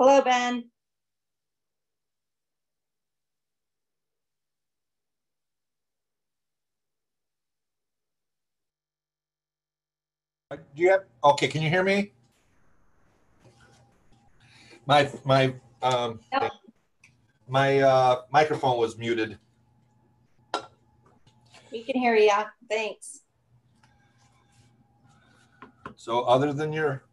Hello, Ben. Do you have, okay, can you hear me? My, my, um, Yep. my, uh, microphone was muted. We can hear you. Thanks. So other than your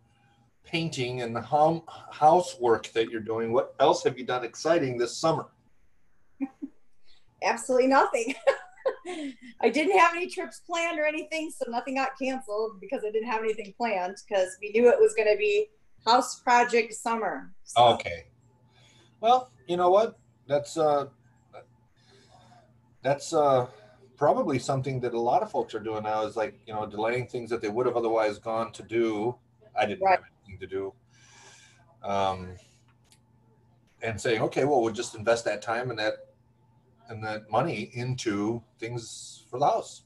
painting and the home, housework that you're doing, what else have you done exciting this summer? Absolutely nothing. I didn't have any trips planned or anything, so nothing got canceled because I didn't have anything planned because we knew it was going to be house project summer. So, Okay. Well, you know what? That's, uh, that's, uh, probably something that a lot of folks are doing now is like, you know, delaying things that they would have otherwise gone to do. I didn't Right. have to do. Um, and saying, okay, well, we'll just invest that time and that, and that money into things for the house.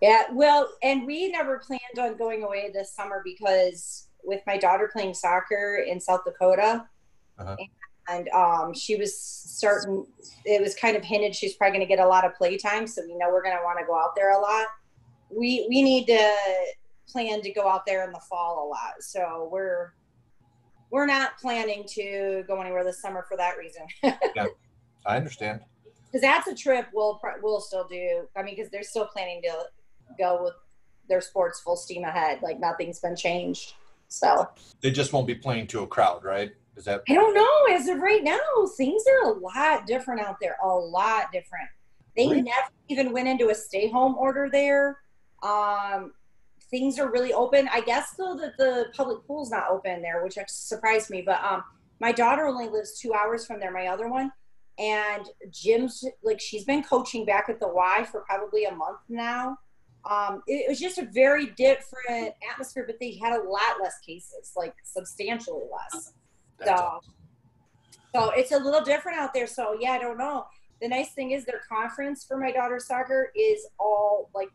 Yeah, well, and we never planned on going away this summer because with my daughter playing soccer in South Dakota, Uh-huh. and um, she was starting. It was kind of hinted she's probably going to get a lot of play time, so we know we're going to want to go out there a lot. We we need to plan to go out there in the fall a lot, so we're we're not planning to go anywhere this summer for that reason. I understand. because that's a trip we'll we'll still do. I mean, because they're still planning to go with their sports full steam ahead. Like nothing's been changed. So They just won't be playing to a crowd, right? Is that I don't know. As of right now, things are a lot different out there. A lot different. They Really? never even went into a stay home order there. Um, things are really open. I guess though that the public pool's not open there, which surprised me. But um, my daughter only lives two hours from there. My other one, and Jim's like she's been coaching back at the Y for probably a month now. Um, it, it was just a very different atmosphere, but they had a lot less cases, like substantially less. that's So, so it's a little different out there. So yeah, I don't know. The nice thing is their conference for my daughter's soccer is all like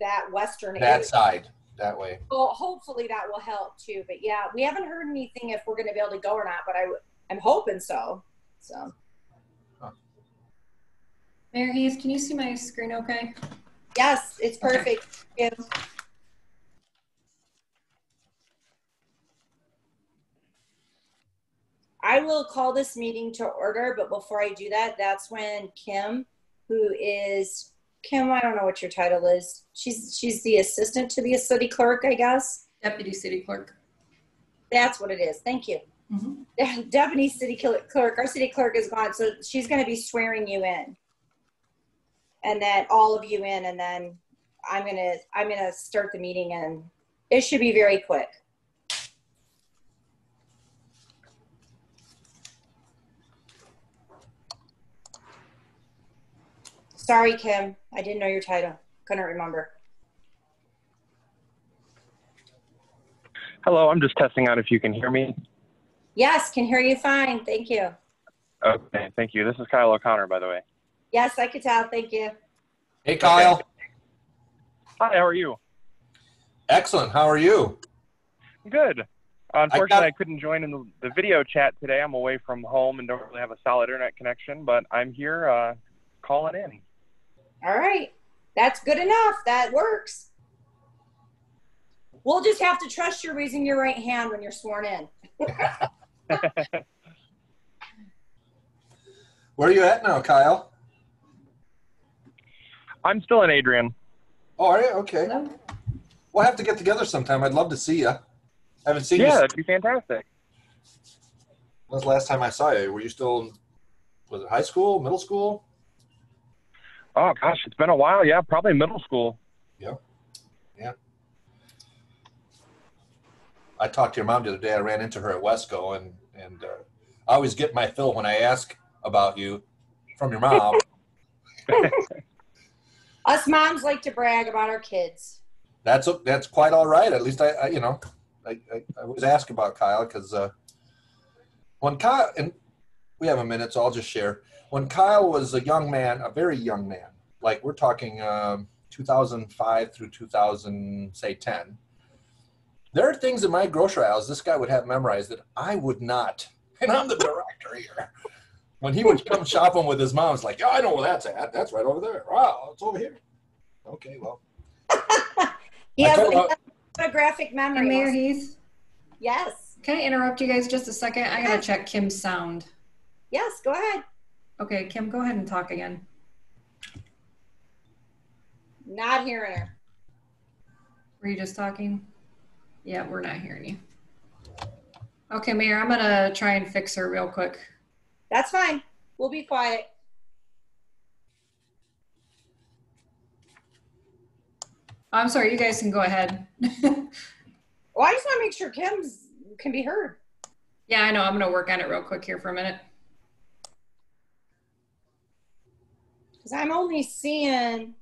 that Western that area. side that way? Well, hopefully that will help too. But yeah, we haven't heard anything if we're going to be able to go or not. But I, I'm hoping so. So Mayor Heath, can you see my screen okay? yes, it's Okay. perfect. Kim. I will call this meeting to order, but before I do that, that's when Kim, who is Kim, I don't know what your title is. She's she's the assistant to the city clerk, I guess. Deputy City Clerk. That's what it is. Thank you. Mhm. Deputy city clerk. Our city clerk is gone, so she's going to be swearing you in, and then all of you in, and then I'm gonna I'm gonna start the meeting, and it should be very quick. Sorry, Kim. I didn't know your title. Couldn't remember. Hello, I'm just testing out if you can hear me. Yes, can hear you fine. Thank you. Okay, thank you. This is Kyle O'Connor, by the way. Yes, I could tell. Thank you. Hey, Kyle. Hi, how are you? Excellent. How are you? Good. Unfortunately, I, got- couldn't join in the, the video chat today. I'm away from home and don't really have a solid internet connection, but I'm here uh, calling in. All right. That's good enough. That works. We'll just have to trust you're raising your right hand when you're sworn in. Where are you at now, Kyle? I'm still in Adrian. Oh, are you? Okay. Hello? We'll have to get together sometime. I'd love to see you. I haven't seen Yeah, you. Yeah, that'd be fantastic. When was the last time I saw you? Were you still, in- was it high school, middle school? Oh gosh, it's been a while. Yeah, probably middle school. Yeah, yeah. I talked to your mom the other day. I ran into her at Wesco, and and uh, I always get my fill when I ask about you from your mom. Us moms like to brag about our kids. that's that's quite all right. At least I, I you know, I, I, I always ask about Kyle because uh, when Kyle and we have a minute, so I'll just share. When Kyle was a young man, a very young man, like we're talking um, 2005 through 2000, say 10. There are things in my grocery aisles this guy would have memorized that I would not. And I'm the director here. When he would come shopping with his mom, it's like, oh, I know where that's at. That's right over there. Wow, it's over here. Okay, well. He I has tell you he what- has photographic memory. Mayor Heath, Yes. can I interrupt you guys just a second? I gotta check Kim's sound. Yes, go ahead. Okay, Kim, go ahead and talk again. Not hearing her. Were you just talking? Yeah, we're not hearing you. Okay, Mayor, I'm gonna try and fix her real quick. That's fine. We'll be quiet. Oh, I'm sorry, you guys can go ahead. Well, I just want to make sure Kim's can be heard. Yeah, I know. I'm gonna work on it real quick here for a minute. Because I'm only seeing,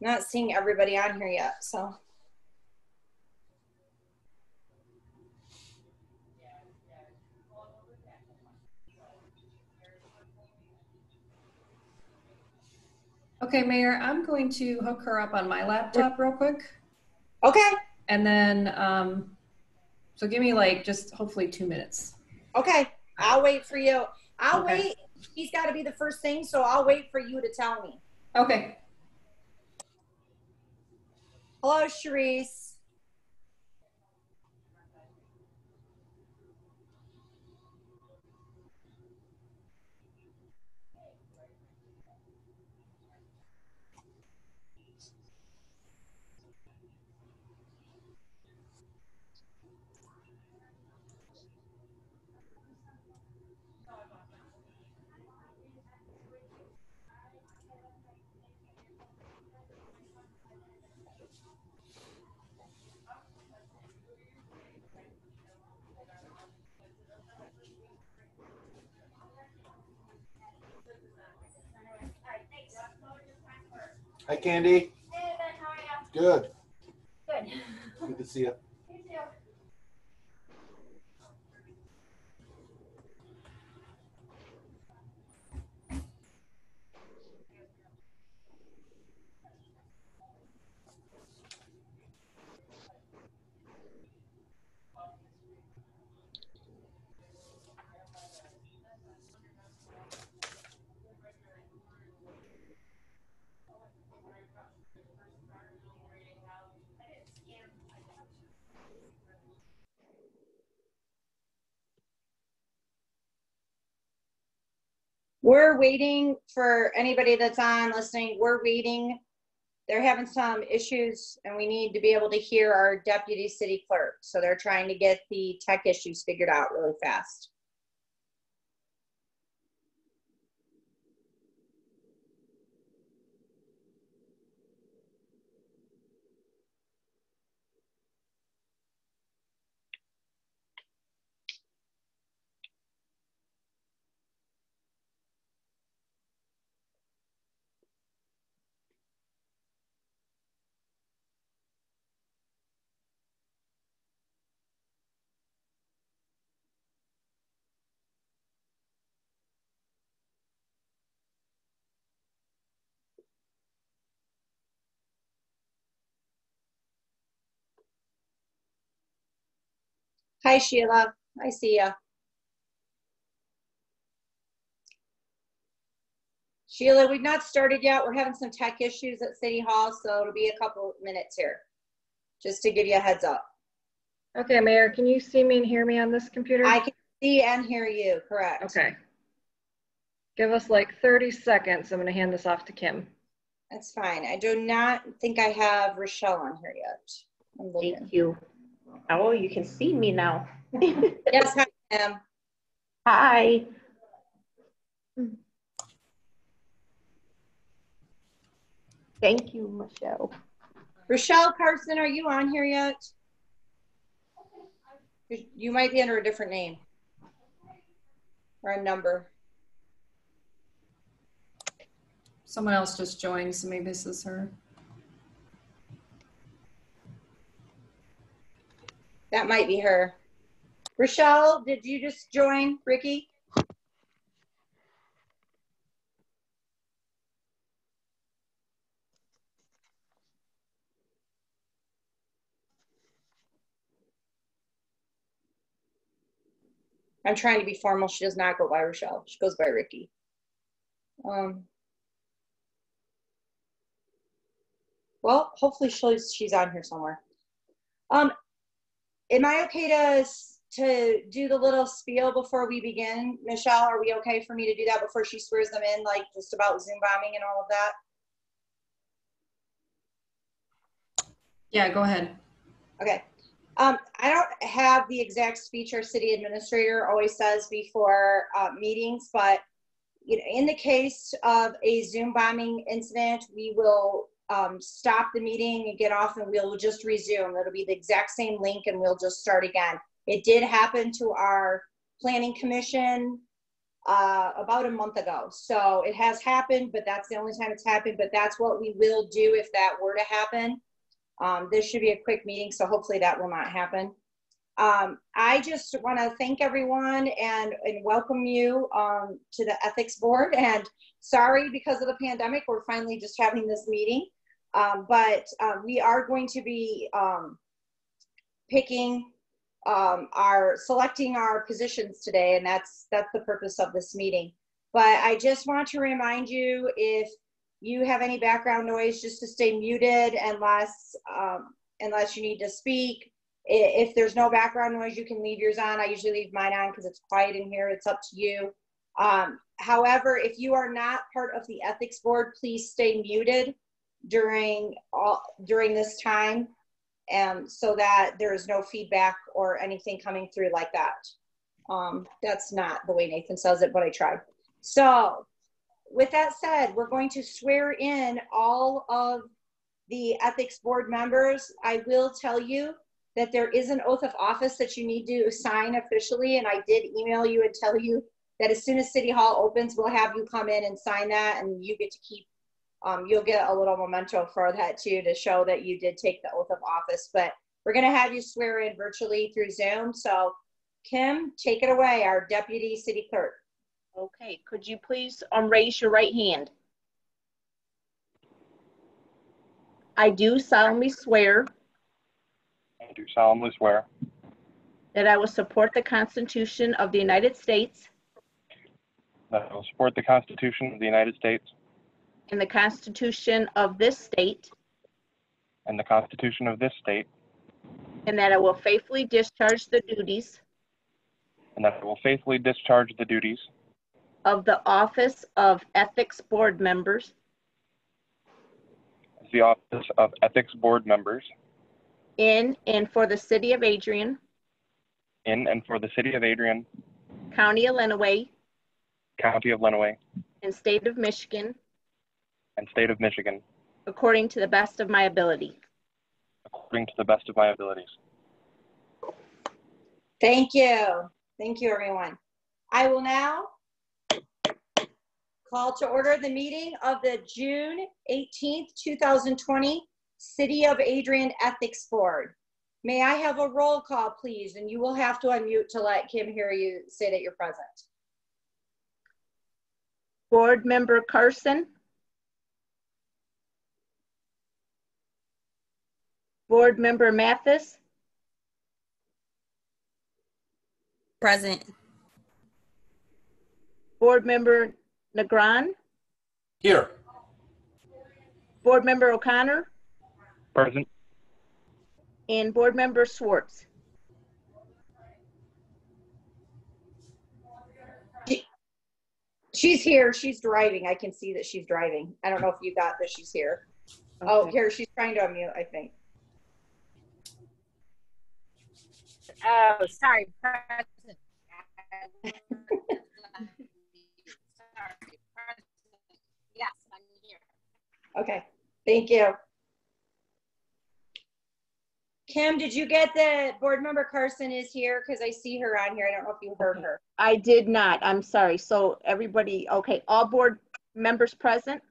not seeing everybody on here yet. So, Okay, Mayor, I'm going to hook her up on my laptop real quick. okay. And then, um, so give me like just hopefully two minutes. Okay. I'll wait for you. I'll Okay. wait. He's got to be the first thing. So I'll wait for you to tell me. Okay. Hello, Sharice. Hi, Candy. Hey, Ben, how are you? Good. Good. Good to see you. We're waiting for anybody that's on listening. We're waiting. They're having some issues and we need to be able to hear our deputy city clerk. So they're trying to get the tech issues figured out really fast. Hi Sheila, I see ya. Sheila, we've not started yet. We're having some tech issues at City Hall, so it'll be a couple minutes here. Just to give you a heads up. Okay, Mayor, can you see me and hear me on this computer? I can see and hear you, correct? Okay. Give us like 30 seconds. I'm going to hand this off to Kim. That's fine. I do not think I have Rochelle on here yet. I'm. Thank you. Oh, you can see me now. Yes, hi, Pam. Hi. Thank you, Michelle. Rochelle Carson, are you on here yet? You might be under a different name. Or a number. Someone else just joined, so maybe this is her. That might be her. Rochelle, did you just join Ricky? I'm trying to be formal. She does not go by Rochelle. She goes by Ricky. Um, well, hopefully she's, she's on here somewhere. Um, am I okay to to do the little spiel before we begin, Michelle? Are we okay for me to do that before she swears them in, like just about Zoom bombing and all of that? Yeah, go ahead. Okay. Um, I don't have the exact speech our city administrator always says before uh, meetings, but you know, in the case of a Zoom bombing incident, we will um, stop the meeting and get off and we'll just resume. It'll be the exact same link and we'll just start again. It did happen to our planning commission uh, about a month ago. So it has happened, but that's the only time it's happened. But that's what we will do if that were to happen. Um, this should be a quick meeting, so hopefully that will not happen. Um, I just want to thank everyone and, and welcome you um, to the ethics board. And sorry, because of the pandemic, we're finally just having this meeting. Um, but uh, we are going to be um, picking um, our selecting our positions today, and that's that's the purpose of this meeting. But I just want to remind you if you have any background noise, just to stay muted unless um, unless you need to speak. If there's no background noise, you can leave yours on. I usually leave mine on because it's quiet in here. It's up to you. Um, however, if you are not part of the ethics board, please stay muted during all during this time, and um, so that there is no feedback or anything coming through like that. Um, that's not the way Nathan says it, but I tried. So with that said, we're going to swear in all of the ethics board members. I will tell you that there is an oath of office that you need to sign officially. And I did email you and tell you that as soon as City Hall opens, we'll have you come in and sign that and you get to keep, um, you'll get a little memento for that too to show that you did take the oath of office. But we're gonna have you swear in virtually through Zoom. So Kim, take it away, our Deputy City Clerk. Okay, could you please um, raise your right hand? I do solemnly swear I do solemnly swear that I will support the Constitution of the United States that I will support the Constitution of the United States and the Constitution of this state, and the Constitution of this state, and that I will faithfully discharge the duties and that I will faithfully discharge the duties of the office of Ethics Board members of the office of Ethics Board members in and for the City of Adrian, in and for the City of Adrian, County of Lenawee, County of Lenawee, and State of Michigan, and State of Michigan, according to the best of my ability. according to the best of my abilities. Thank you. Thank you, everyone. I will now call to order the meeting of the June 18th, 2020 City of Adrian Ethics Board. May I have a roll call, please? And you will have to unmute to let Kim hear you say that you're present. Board Member Carson. Board Member Mathis, Present. Board Member Negron, Here. Board Member O'Connor, Present. and Board Member Schwartz. She's here. She's driving. I can see that she's driving. I don't know if you got that she's here. Oh, here, she's trying to unmute, I think. Oh, sorry. Present. Sorry. Present. Yes, I'm here. Okay, thank you. Kim, did you get the board member Carson is here? Because I see her on here. I don't know if you heard Okay. her. I did not, I'm sorry. So everybody, okay, all board members present?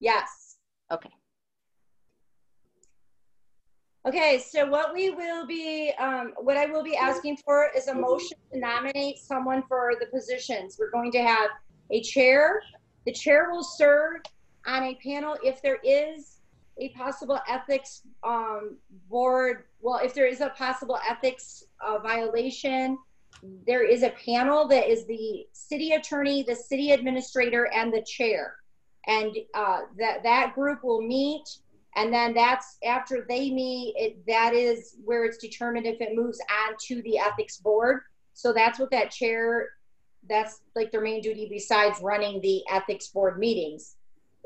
Yes. Okay. Okay, so what we will be, um, what I will be asking for is a motion to nominate someone for the positions. We're going to have a chair. The chair will serve on a panel if there is a possible ethics, um, board, well, if there is a possible ethics, uh, violation, there is a panel that is the city attorney, the city administrator, and the chair. And uh, that that group will meet, and then that's after they meet. It, that is where it's determined if it moves on to the ethics board. So that's what that chair. That's like their main duty besides running the ethics board meetings.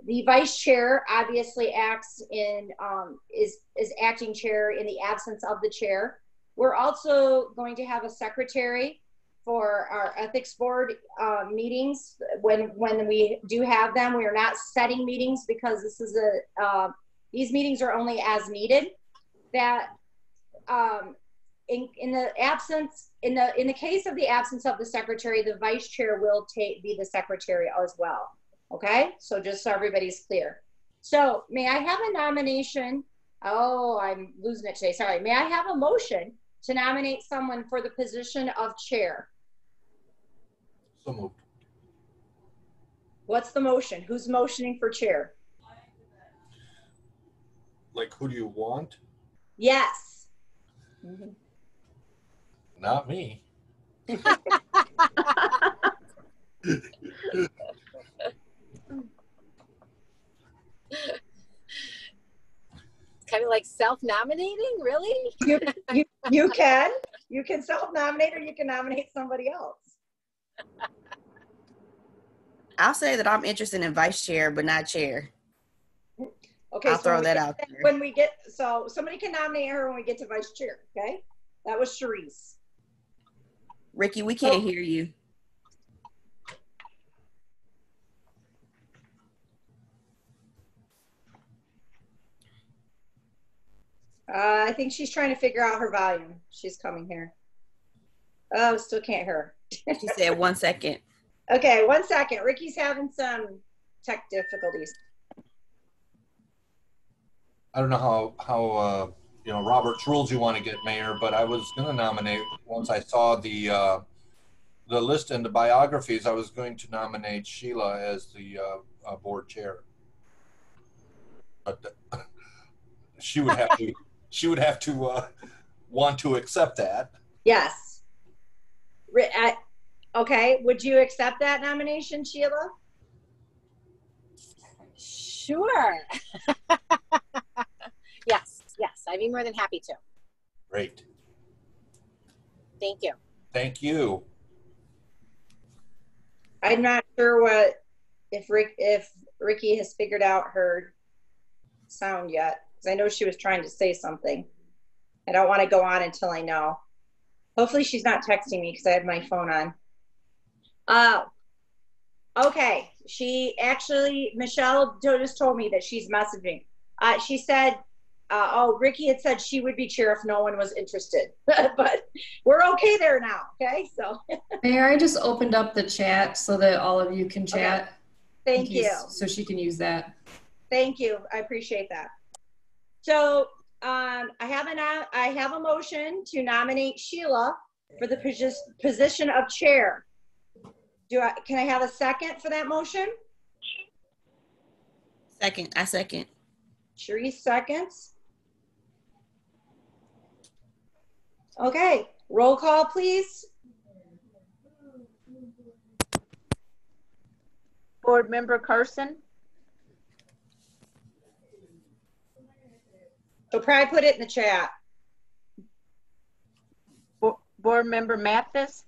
The vice chair obviously acts in um, is is acting chair in the absence of the chair. We're also going to have a secretary for our ethics board uh, meetings when when we do have them. We are not setting meetings because this is a uh, these meetings are only as needed. That um, in in the absence in the in the case of the absence of the secretary, the vice chair will take be the secretary as well. Okay, so just so everybody's clear. So may I have a nomination? Oh, I'm losing it today. Sorry. May I have a motion to nominate someone for the position of chair? So moved. What's the motion? Who's motioning for chair? Like, who do you want? Yes. Mm-hmm. Not me. Kind of like self-nominating, really? You, you, you can. You can self-nominate or you can nominate somebody else. I'll say that I'm interested in vice chair, but not chair. Okay. I'll so throw that out there. When we get, so somebody can nominate her when we get to vice chair, okay? That was Sharice. Ricky, we can't hear you. Uh, I think she's trying to figure out her volume. She's coming here. Oh, still can't hear. She said one second. Okay, one second. Ricky's having some tech difficulties. I don't know how, how, uh, you know, Robert's rules you want to get mayor, but I was going to nominate, once I saw the, uh, the list and the biographies, I was going to nominate Sheila as the, uh, uh, board chair. But uh, she would have to, she would have to, uh, want to accept that. Yes. Ri- Okay, would you accept that nomination, Sheila? Sure. yes, yes, I'd be more than happy to. Great. Thank you. Thank you. I'm not sure what, if Rick, if Ricky has figured out her sound yet, because I know she was trying to say something. I don't want to go on until I know. Hopefully she's not texting me because I have my phone on. Oh, okay. She actually, Michelle just told me that she's messaging. Uh, she said, uh, oh, Ricky had said she would be chair if no one was interested, but we're okay there now. Okay, so Mayor, I just opened up the chat so that all of you can chat. thank in you. So she can use that. Thank you. I appreciate that. So um, I have an I have a motion to nominate Sheila for the posi- position of chair. Do I can I have a second for that motion? Second, I second. Sharice seconds. Okay, roll call, please. Board Member Carson, So probably put it in the chat. Bo- Board Member Mathis,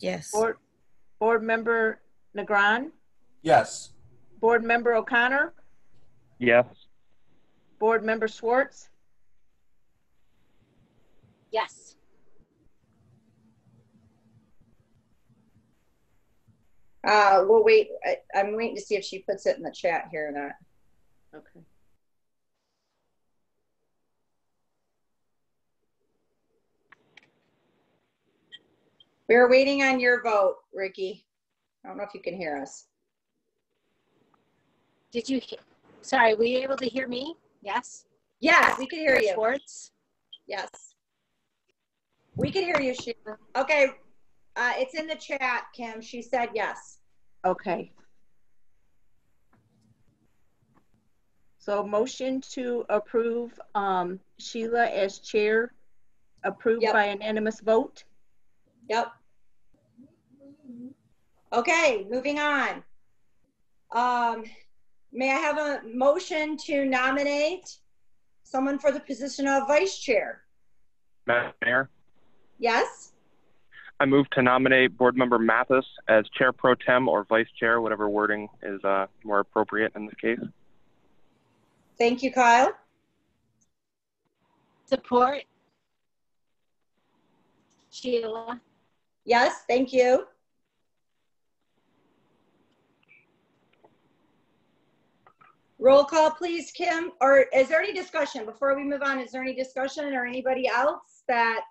Yes. Board, Board Member Negron, Yes. Board Member O'Connor, Yes. Board Member Schwartz, Yes. Uh, we'll wait. I, I'm waiting to see if she puts it in the chat here or not. okay. We are waiting on your vote, Ricky. I don't know if you can hear us. Did you, he- sorry, were you able to hear me? Yes? Yes, we can hear you. Schwartz? Yes. We can hear you, Sheila. Okay, uh, it's in the chat, Kim. She said yes. Okay. So motion to approve um, Sheila as chair approved Yep. by unanimous vote. Yep. Okay, moving on. Um, may I have a motion to nominate someone for the position of vice chair? Madam Mayor, Yes? I move to nominate Board Member Mathis as Chair Pro Tem or Vice Chair, whatever wording is uh, more appropriate in this case. Thank you, Kyle. Support. Sheila. Yes, thank you. Roll call, please, Kim. Or is there any discussion before we move on? Is there any discussion or anybody else that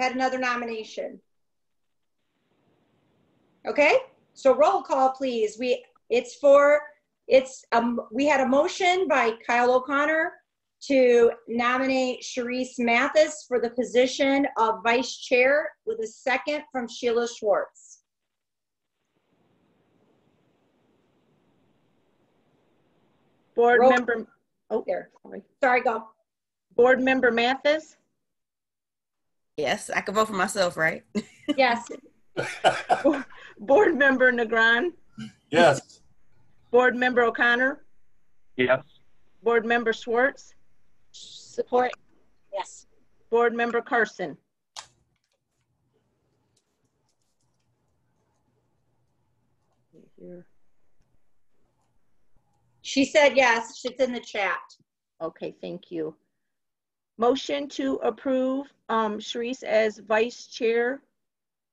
had another nomination? Okay, so roll call, please. We, it's for, it's, um, we had a motion by Kyle O'Connor to nominate Sharice Mathis for the position of vice chair with a second from Sheila Schwartz. Board Roll- member, oh, There, sorry. sorry, go. Board member Mathis, Yes, I can vote for myself, right? Yes, board member Negron, Yes. board member O'Connor, Yes. board member Schwartz, Support. Yes. board member Carson. Here. she said yes. It's in the chat. Okay, thank you. Motion to approve um, Sharice as vice chair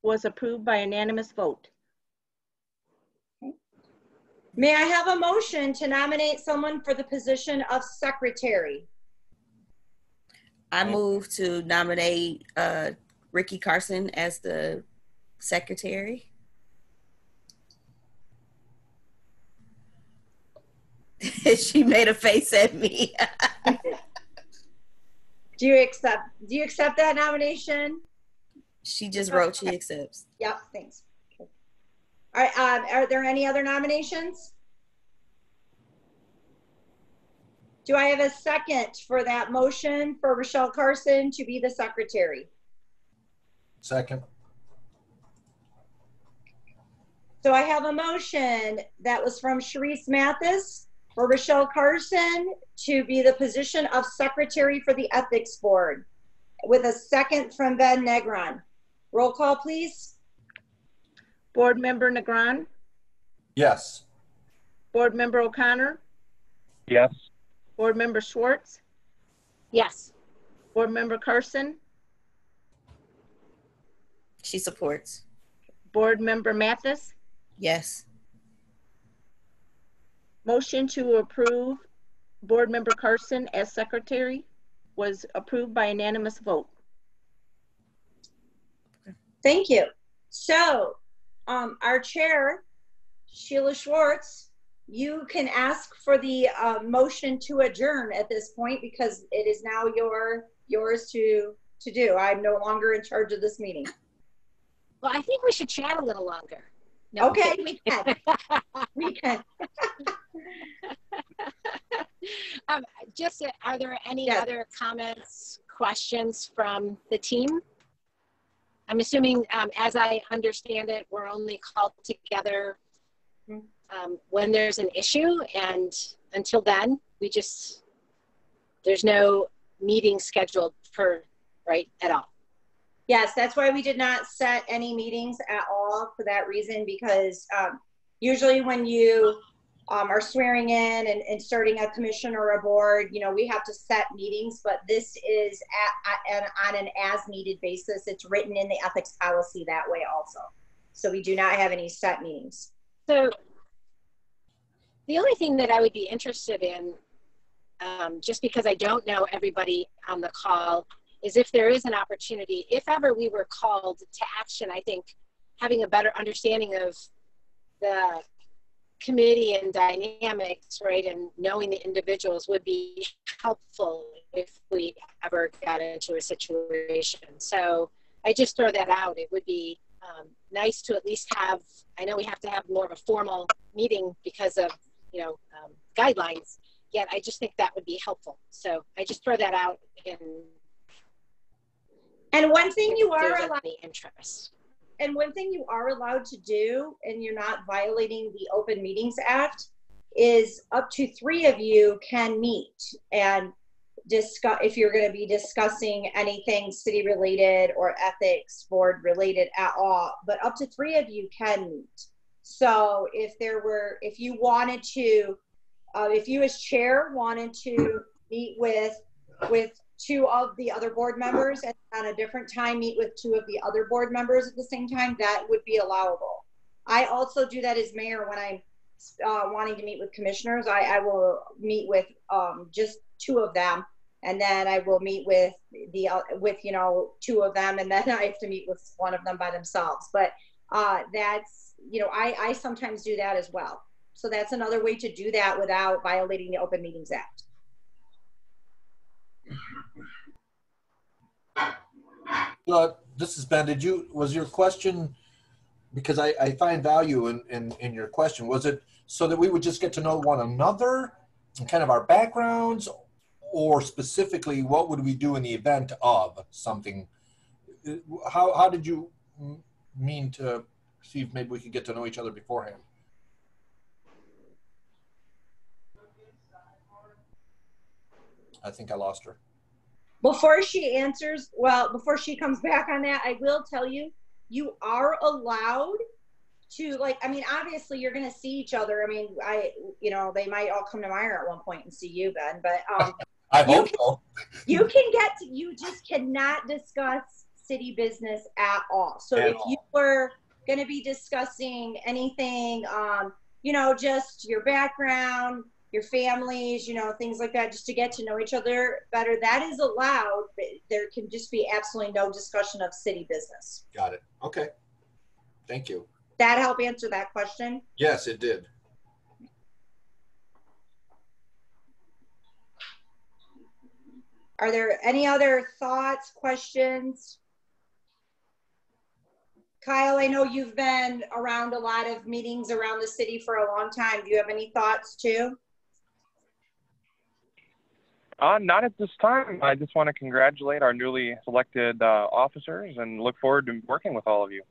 was approved by unanimous vote. May I have a motion to nominate someone for the position of secretary? I move to nominate uh, Ricky Carson as the secretary. she made a face at me. Do you accept, do you accept that nomination? she just wrote she accepts. Yep, thanks. Okay. All right, um, are there any other nominations? Do I have a second for that motion for Rochelle Carson to be the secretary? Second. So I have a motion that was from Sharice Mathis for Rochelle Carson to be the position of secretary for the Ethics Board with a second from Ben Negron. Roll call, please. Board member Negron, Yes. board member O'Connor, Yes. board member Schwartz, Yes. board member Carson, She supports. board member Mathis. Yes. Motion to approve board member Carson as secretary was approved by unanimous vote. Thank you. So, um, our chair, Sheila Schwartz, you can ask for the, uh, motion to adjourn at this point because it is now your, yours to, to do. I'm no longer in charge of this meeting. Well, I think we should chat a little longer. No, Okay, we can. We can. um, just, uh, are there any Yes. other comments, questions from the team? I'm assuming, um, as I understand it, we're only called together um, when there's an issue, and until then, we just there's no meeting scheduled for right at all. Yes, that's why we did not set any meetings at all for that reason, because um, usually when you um, are swearing in and, and starting a commission or a board, you know, we have to set meetings, but this is at, at, on an as-needed basis. It's written in the ethics policy that way also. So we do not have any set meetings. So the only thing that I would be interested in, um, just because I don't know everybody on the call, is if there is an opportunity, if ever we were called to action, I think having a better understanding of the committee and dynamics, right, and knowing the individuals would be helpful if we ever got into a situation. So I just throw that out. It would be um, nice to at least have, I know we have to have more of a formal meeting because of, you know, um, guidelines, yet I just think that would be helpful. So I just throw that out in And one thing you are allowed, interest. and one thing you are allowed to do, and you're not violating the Open Meetings Act, is up to three of you can meet and discuss if you're going to be discussing anything city related or ethics board related at all. But up to three of you can meet. So if there were, if you wanted to, uh, if you as chair wanted to meet with with two of the other board members and on a different time meet with two of the other board members at the same time, that would be allowable. I also do that as mayor when I'm uh, wanting to meet with commissioners. I, I will meet with um, just two of them, and then I will meet with the uh, with you know two of them, and then I have to meet with one of them by themselves. But uh, that's you know I I sometimes do that as well. So that's another way to do that without violating the Open Meetings Act. Uh, this is Ben. Did you, was your question, because I, I find value in, in, in your question, was it so that we would just get to know one another and kind of our backgrounds or specifically what would we do in the event of something? How, how did you mean to see if maybe we could get to know each other beforehand? I think I lost her. Before she answers, well, before she comes back on that, I will tell you, you are allowed to like. I mean, obviously, you're going to see each other. I mean, I, you know, they might all come to Meijer at one point and see you, Ben. But um, I You hope can- so. you can get to, you just cannot discuss city business at all. So At if you were going to be discussing anything, um, you know, just your background, your families, you know, things like that, just to get to know each other better, that is allowed. But there can just be absolutely no discussion of city business. Got it. Okay. Thank you. That help answer that question? Yes, it did. Are there any other thoughts, questions? Kyle, I know you've been around a lot of meetings around the city for a long time. Do you have any thoughts too? Uh, not at this time. I just want to congratulate our newly selected uh, officers and look forward to working with all of you.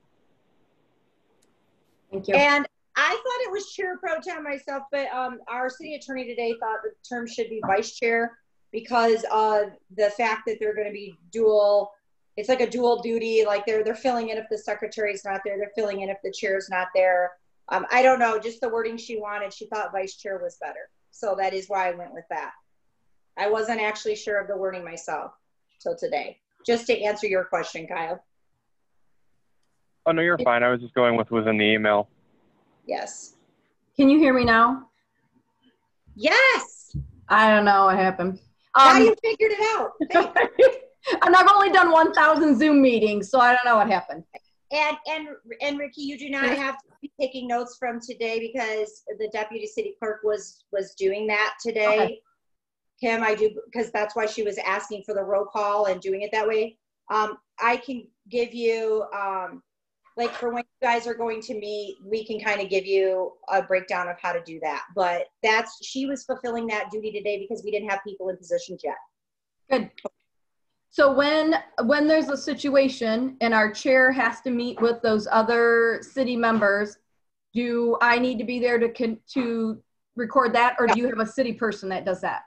Thank you. And I thought it was chair pro tem myself, but um, our city attorney today thought the term should be vice chair because of the fact that they're going to be dual. It's like a dual duty. Like they're they're filling in if the secretary's not there. They're filling in if the chair's not there. Um, I don't know. Just the wording she wanted. She thought vice chair was better. So that is why I went with that. I wasn't actually sure of the wording myself till today. Just to answer your question, Kyle. Oh no, you're fine. I was just going with within the email. Yes. Can you hear me now? Yes. I don't know what happened. Now Um, you figured it out. And I've only done 1,000 Zoom meetings, so I don't know what happened. And and and Ricky, you do not have to be taking notes from today because the deputy city clerk was was doing that today. Okay. Kim, I do because that's why she was asking for the roll call and doing it that way. Um, I can give you um, like for when you guys are going to meet, we can kind of give you a breakdown of how to do that. But that's she was fulfilling that duty today because we didn't have people in positions yet. Good. So when, when there's a situation and our chair has to meet with those other city members, do I need to be there to, to record that? Or do you have a city person that does that?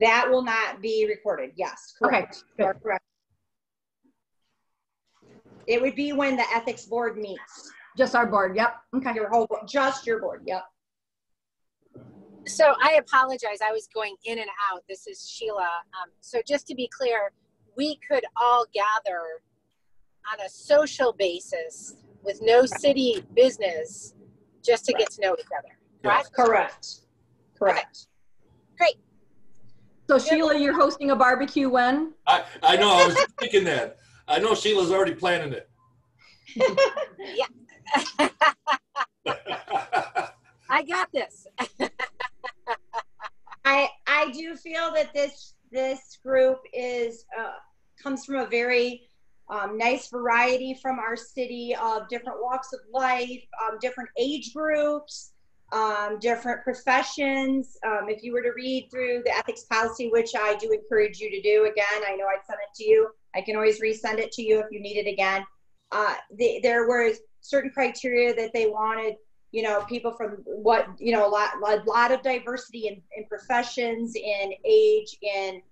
That will not be recorded. Yes, correct. You are correct. It would be when the ethics board meets. Just our board, yep, okay. Your whole, bo- just your board, yep. So I apologize. I was going in and out. This is Sheila. Um, so just to be clear, we could all gather on a social basis with no city business just to get to know each other. Correct? Correct. Correct. Great. So Sheila, you're hosting a barbecue when? I, I know, I was thinking that. I know Sheila's already planning it. yeah. I got this. I, I do feel that this, this group is, uh, comes from a very, um, nice variety from our city of different walks of life, um, different age groups, um, different professions. Um, if you were to read through the ethics policy, which I do encourage you to do, again, I know I sent it to you. I can always resend it to you if you need it again. Uh, the, there were certain criteria that they wanted, you know, people from what, you know, a lot, a lot of diversity in, in professions, in age, in,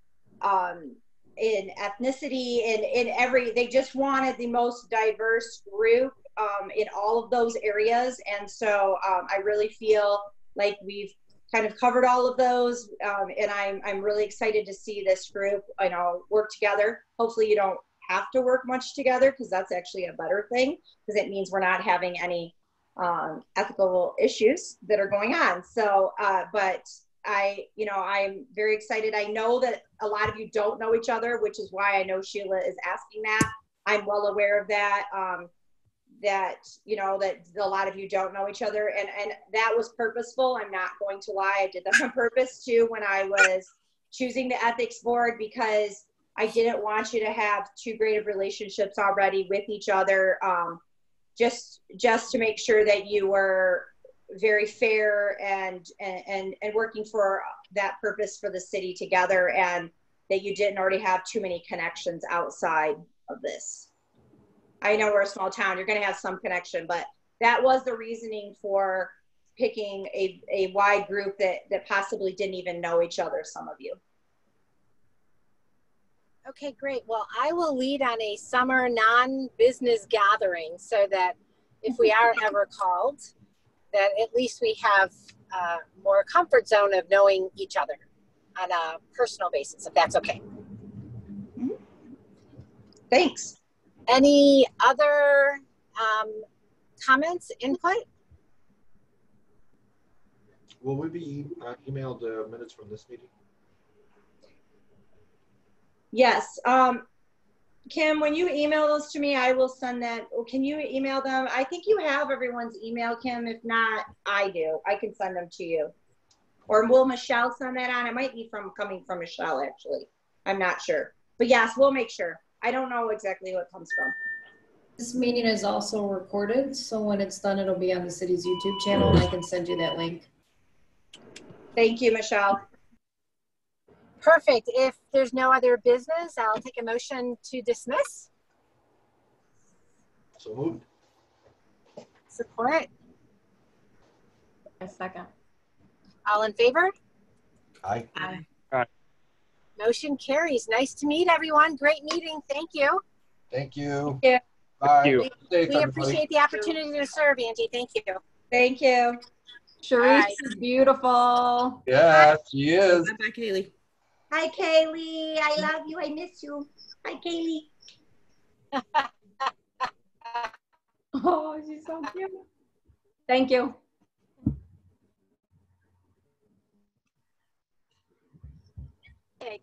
um, in ethnicity, in, in every, they just wanted the most diverse group um, in all of those areas. And so um, I really feel like we've kind of covered all of those. Um, and I'm, I'm really excited to see this group, you know, work together. Hopefully you don't have to work much together because that's actually a better thing because it means we're not having any um, ethical issues that are going on. So, uh, but I, you know, I'm very excited. I know that a lot of you don't know each other, which is why I know Sheila is asking that. I'm well aware of that. Um, that you know that a lot of you don't know each other, and and that was purposeful. I'm not going to lie. I did that on purpose too when I was choosing the ethics board because I didn't want you to have too great of relationships already with each other. Um, just just to make sure that you were very fair and and and working for that purpose for the city together and that you didn't already have too many connections outside of this i know we're a small town you're going to have some connection but that was the reasoning for picking a, a wide group that that possibly didn't even know each other some of you Okay, great. Well, I will lead on a summer non-business gathering so that if we are ever called, that at least we have uh, more comfort zone of knowing each other on a personal basis, if that's okay. thanks Any other um, comments, input? Will we be uh, emailed uh, minutes from this meeting? Yes. Um, Kim, when you email those to me, I will send that. Or can you email them? I think you have everyone's email, Kim. If not, I do. I can send them to you. Or will Michelle send that on? It might be from coming from Michelle, actually. I'm not sure. But yes, we'll make sure. I don't know exactly what comes from. This meeting is also recorded, so when it's done, it'll be on the city's YouTube channel, and I can send you that link. Thank you, Michelle. Perfect. If there's no other business, I'll take a motion to dismiss. So moved. Support. A second. All in favor? Aye. Motion carries. Nice to meet everyone. Great meeting. Thank you. Thank you. Yeah. Bye. you. Be safe, We appreciate the opportunity to serve, Angie. Thank you. Thank you. Sharice Aye. is beautiful. Yeah, she is. Bye, Kaylee. Hi, Kaylee. I love you. I miss you. Hi, Kaylee. Oh, she's so cute. Thank you. egg.